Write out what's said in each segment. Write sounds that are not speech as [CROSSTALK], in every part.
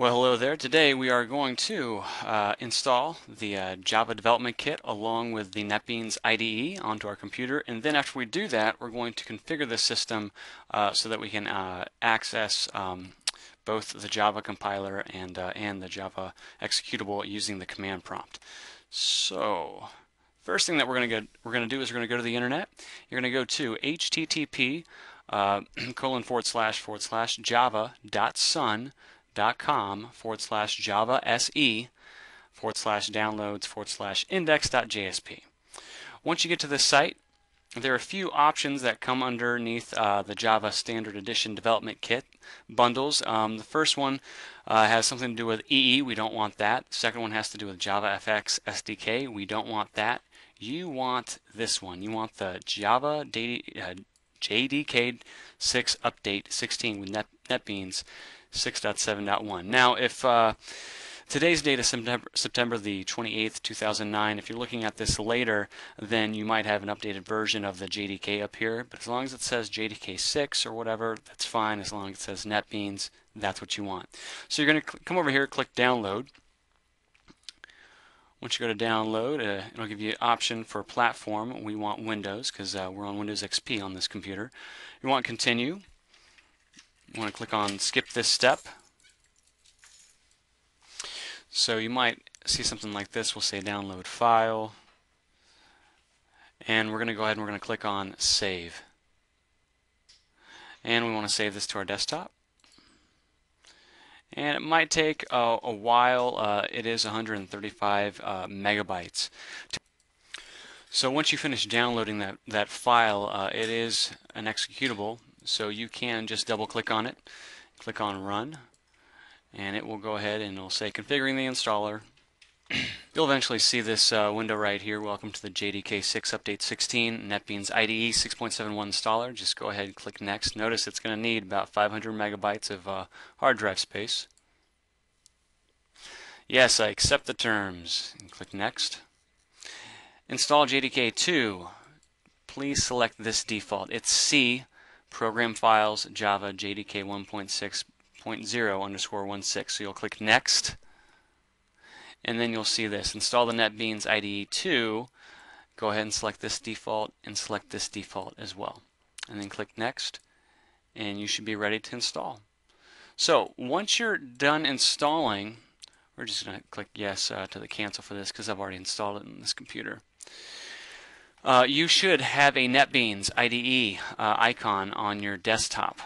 Well, hello there. Today we are going to uh, install the uh, Java Development Kit along with the NetBeans IDE onto our computer. And then after we do that, we're going to configure the system uh, so that we can uh, access um, both the Java compiler and, uh, and the Java executable using the command prompt. So, first thing that we're going to we're going to do is we're going to go to the internet. You're going to go to http uh, [CLEARS THROAT] colon forward slash forward slash java dot sun com forward slash java se forward slash downloads forward slash index.jsp. Once you get to this site, there are a few options that come underneath uh, the Java Standard Edition Development Kit bundles. Um, the first one uh, has something to do with EE. We don't want that. The second one has to do with JavaFX SDK. We don't want that. You want this one. You want the Java uh, JDK 6 Update 16 with Net, NetBeans 6.7.1. Now, if uh, today's date is September, September the 28th, 2009, if you're looking at this later, then you might have an updated version of the JDK up here. But as long as it says JDK 6 or whatever, that's fine. As long as it says NetBeans, that's what you want. So you're going to come over here, click Download. Once you go to download, uh, it'll give you an option for platform. We want Windows because uh, we're on Windows XP on this computer. You want continue. You want to click on skip this step. So you might see something like this. We'll say download file. And we're going to go ahead and we're going to click on save. And we want to save this to our desktop. And it might take a, a while. Uh, it is 135 uh, megabytes. So once you finish downloading that, that file, uh, it is an executable so you can just double click on it, click on run, and it will go ahead and it'll say configuring the installer. You'll eventually see this uh, window right here. Welcome to the JDK 6 Update 16 NetBeans IDE 6.71 installer. Just go ahead and click next. Notice it's going to need about 500 megabytes of uh, hard drive space. Yes, I accept the terms. And click next. Install JDK 2. Please select this default. It's C program files java jdk 1.6.0 underscore 16 so you'll click next and then you'll see this. Install the NetBeans IDE 2 go ahead and select this default and select this default as well. And then click next and you should be ready to install. So once you're done installing we're just going to click yes uh, to the cancel for this because I've already installed it in this computer. Uh, you should have a NetBeans IDE uh, icon on your desktop.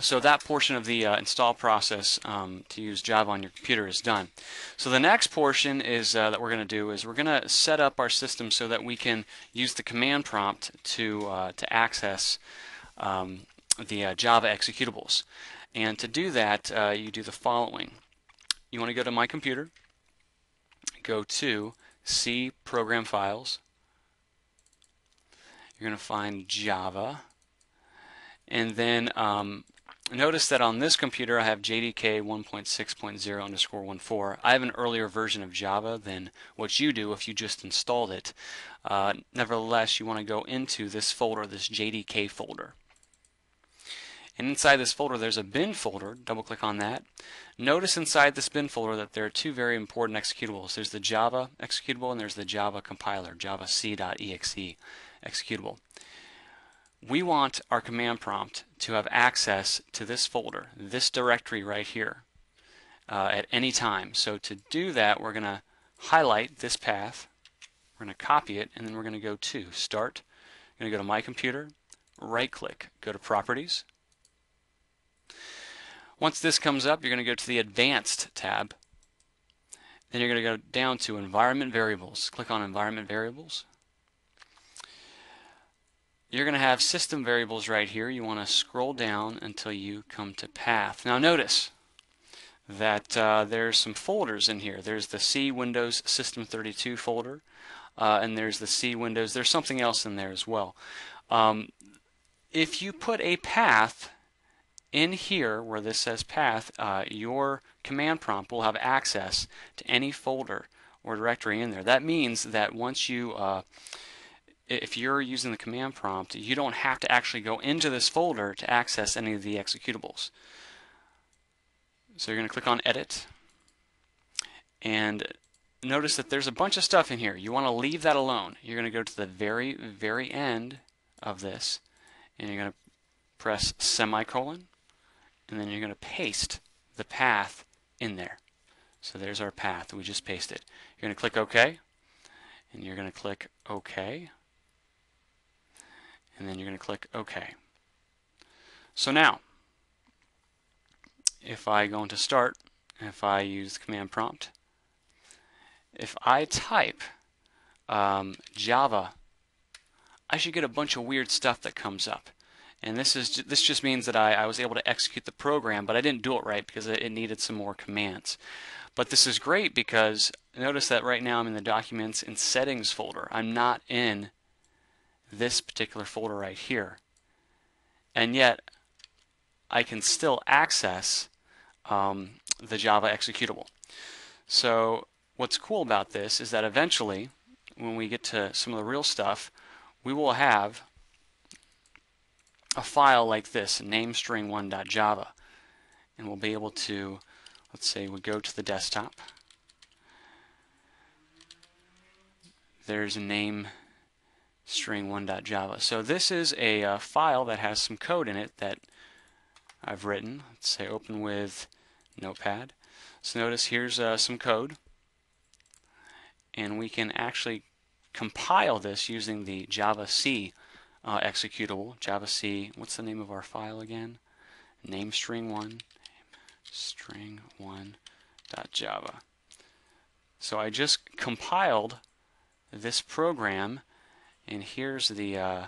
So that portion of the uh, install process um, to use Java on your computer is done. So the next portion is uh, that we're going to do is we're going to set up our system so that we can use the command prompt to uh, to access um, the uh, Java executables. And to do that, you do the following. You want to go to My Computer, go to C Program Files, you're going to find Java. And then um, notice that on this computer I have JDK 1.6.0 underscore 14. I have an earlier version of Java than what you do if you just installed it. Uh, nevertheless, you want to go into this folder, this JDK folder. And inside this folder there's a bin folder, double click on that. Notice inside this bin folder that there are two very important executables. There's the Java executable and there's the Java compiler, javac.exe executable. We want our command prompt to have access to this folder, this directory right here, uh, at any time. So to do that, we're going to highlight this path, we're going to copy it, and then we're going to go to Start. I'm going to go to My Computer, right click, go to Properties. Once this comes up, you're going to go to the Advanced tab. Then you're going to go down to Environment Variables. Click on Environment Variables you're going to have system variables right here. You want to scroll down until you come to path. Now notice that uh, there's some folders in here. There's the C Windows System 32 folder, uh, and there's the C Windows. There's something else in there as well. Um, if you put a path in here where this says path, uh, your command prompt will have access to any folder or directory in there. That means that once you uh, if you're using the command prompt, you don't have to actually go into this folder to access any of the executables. So you're going to click on Edit. And notice that there's a bunch of stuff in here. You want to leave that alone. You're going to go to the very, very end of this, and you're going to press semicolon, and then you're going to paste the path in there. So there's our path. We just pasted. You're going to click OK, and you're going to click OK, and then you're going to click OK. So now, if I go into Start, if I use command prompt, if I type um, Java, I should get a bunch of weird stuff that comes up. And this is this just means that I, I was able to execute the program, but I didn't do it right because it, it needed some more commands. But this is great because notice that right now I'm in the Documents and Settings folder. I'm not in this particular folder right here. And yet I can still access um, the Java executable. So what's cool about this is that eventually, when we get to some of the real stuff, we will have a file like this, namestring1.java. And we'll be able to, let's say we go to the desktop. There's a name string1.java. So this is a uh, file that has some code in it that I've written. Let's say open with Notepad. So notice here's uh, some code and we can actually compile this using the Java C uh, executable. Java C, what's the name of our file again? Name string one, string1.java. So I just compiled this program, and here's the uh,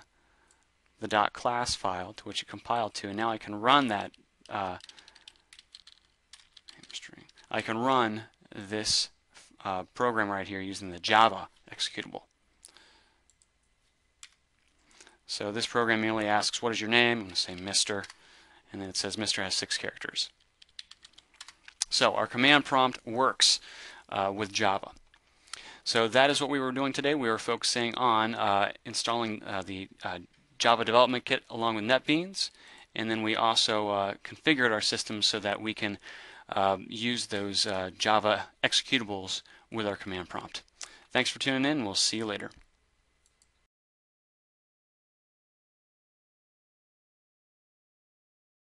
the dot class file to which it compiled to, and now I can run that. Uh, I can run this uh, program right here using the Java executable. So this program merely asks, what is your name? I'm going to say Mr. And then it says Mr. has six characters. So our command prompt works uh, with Java. So that is what we were doing today. We were focusing on uh, installing uh, the uh, Java Development Kit along with NetBeans. And then we also uh, configured our system so that we can um, use those uh, Java executables with our command prompt. Thanks for tuning in. We'll see you later.